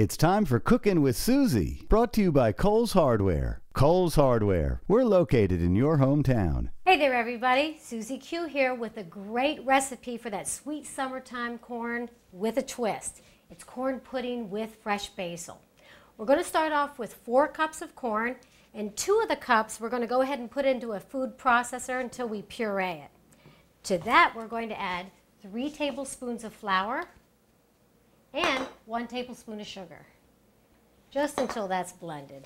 It's time for Cooking with Suezie, brought to you by Cole's Hardware. Cole's Hardware. We're located in your hometown. Hey there, everybody. Suezie Q here with a great recipe for that sweet summertime corn with a twist. It's corn pudding with fresh basil. We're going to start off with four cups of corn, and two of the cups we're going to go ahead and put into a food processor until we puree it. To that, we're going to add three tablespoons of flour, and one tablespoon of sugar, just until that's blended.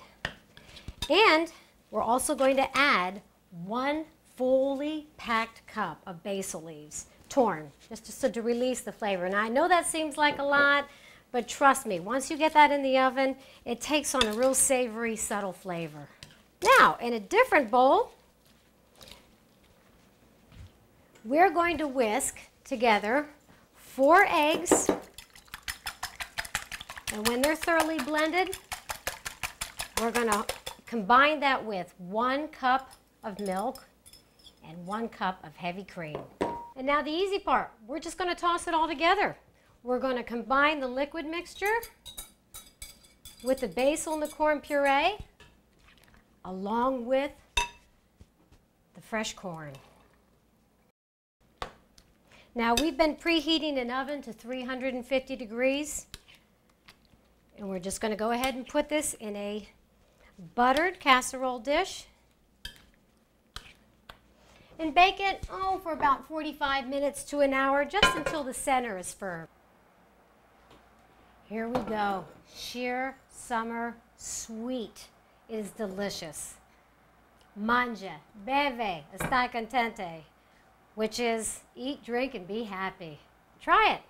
And we're also going to add one fully packed cup of basil leaves, torn, just, just to release the flavor. And I know that seems like a lot, but trust me, once you get that in the oven, it takes on a real savory, subtle flavor. Now, in a different bowl, we're going to whisk together four eggs and when they're thoroughly blended, we're going to combine that with one cup of milk and one cup of heavy cream. And now the easy part, we're just going to toss it all together. We're going to combine the liquid mixture with the basil and the corn puree along with the fresh corn. Now we've been preheating an oven to 350 degrees. And we're just going to go ahead and put this in a buttered casserole dish and bake it, oh, for about 45 minutes to an hour, just until the center is firm. Here we go. Sheer summer sweet. It is delicious. Manja, beve, está contente, which is eat, drink, and be happy. Try it.